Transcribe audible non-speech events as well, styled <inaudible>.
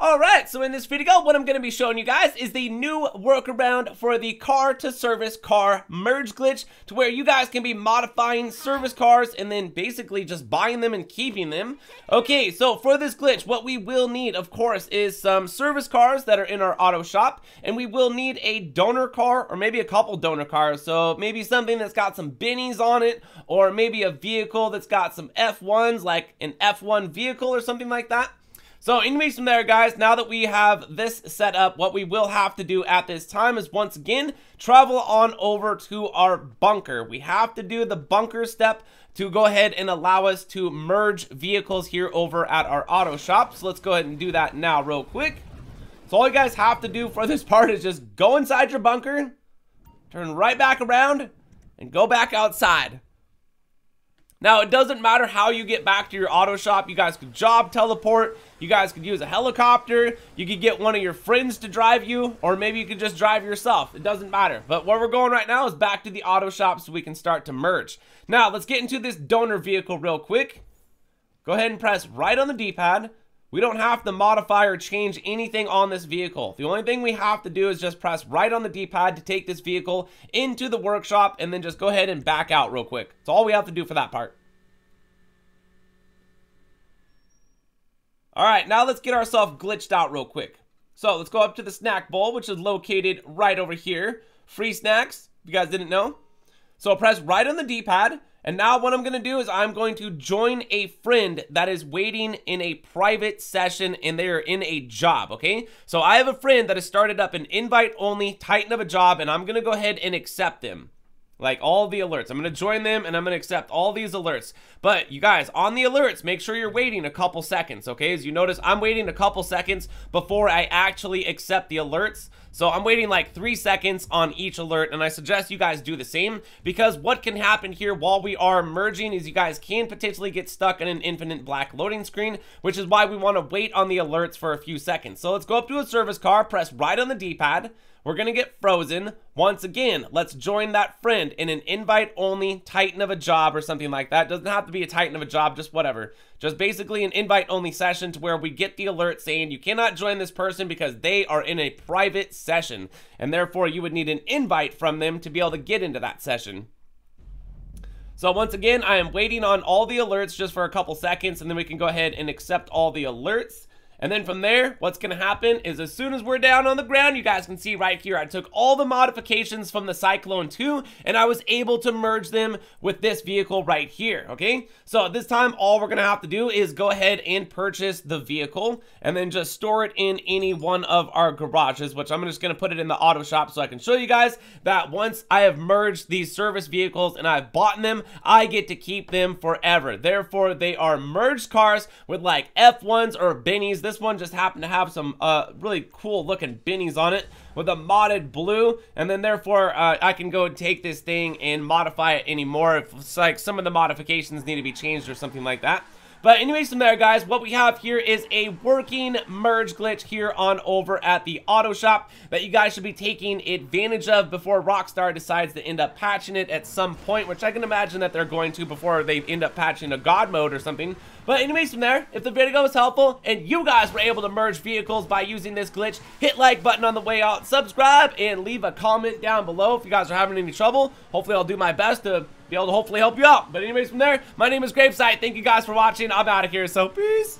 Alright, so in this video, what I'm going to be showing you guys is the new workaround for the car to service car merge glitch to where you guys can be modifying service cars and then basically just buying them and keeping them. Okay, so for this glitch, what we will need, of course, is some service cars that are in our auto shop and we will need a donor car or maybe a couple donor cars. So maybe something that's got some bennies on it or maybe a vehicle that's got some F1s like an F1 vehicle or something like that. So anyways from there, guys, now that we have this set up, what we will have to do at this time is once again, travel on over to our bunker. We have to do the bunker step to go ahead and allow us to merge vehicles here over at our auto shop. So let's go ahead and do that now real quick. So all you guys have to do for this <laughs> part is just go inside your bunker, turn right back around, and go back outside. Now, it doesn't matter how you get back to your auto shop. You guys could job teleport. You guys could use a helicopter. You could get one of your friends to drive you, or maybe you could just drive yourself. It doesn't matter. But where we're going right now is back to the auto shop so we can start to merge. Now, let's get into this donor vehicle real quick. Go ahead and press right on the D-pad. We don't have to modify or change anything on this vehicle. The only thing we have to do is just press right on the D-pad to take this vehicle into the workshop and then just go ahead and back out real quick. That's all we have to do for that part. All right, now let's get ourselves glitched out real quick. So let's go up to the snack bowl, which is located right over here. Free snacks, if you guys didn't know. So press right on the D-pad and now what I'm going to do is I'm going to join a friend that is waiting in a private session and they are in a job, okay? So I have a friend that has started up an invite only Titan of a job and I'm going to go ahead and accept them like all the alerts. I'm going to join them and I'm going to accept all these alerts. But you guys, on the alerts, make sure you're waiting a couple seconds, okay? As you notice, I'm waiting a couple seconds before I actually accept the alerts. So I'm waiting like three seconds on each alert and I suggest you guys do the same because what can happen here while we are merging is you guys can potentially get stuck in an infinite black loading screen, which is why we want to wait on the alerts for a few seconds. So let's go up to a service car, press right on the D-pad, we're going to get frozen. Once again, let's join that friend in an invite only titan of a job or something like that. Doesn't have to be a titan of a job, just whatever. Just basically an invite only session to where we get the alert saying you cannot join this person because they are in a private session. And therefore you would need an invite from them to be able to get into that session. So once again, I am waiting on all the alerts just for a couple seconds and then we can go ahead and accept all the alerts. And then from there, what's going to happen is as soon as we're down on the ground, you guys can see right here, I took all the modifications from the Cyclone 2 and I was able to merge them with this vehicle right here, okay? So at this time, all we're going to have to do is go ahead and purchase the vehicle and then just store it in any one of our garages, which I'm just going to put it in the auto shop so I can show you guys that once I have merged these service vehicles and I've bought them, I get to keep them forever. Therefore, they are merged cars with like F1s or Bennies. This one just happened to have some uh, really cool looking bennies on it with a modded blue. And then therefore, uh, I can go and take this thing and modify it anymore if it's like some of the modifications need to be changed or something like that. But anyways, from there, guys, what we have here is a working merge glitch here on over at the auto shop that you guys should be taking advantage of before Rockstar decides to end up patching it at some point, which I can imagine that they're going to before they end up patching a God mode or something. But anyways, from there, if the video was helpful and you guys were able to merge vehicles by using this glitch, hit like button on the way out, subscribe, and leave a comment down below if you guys are having any trouble. Hopefully, I'll do my best to be able to hopefully help you out. But anyways, from there, my name is Gravesight. Thank you guys for watching. I'm out of here, so peace.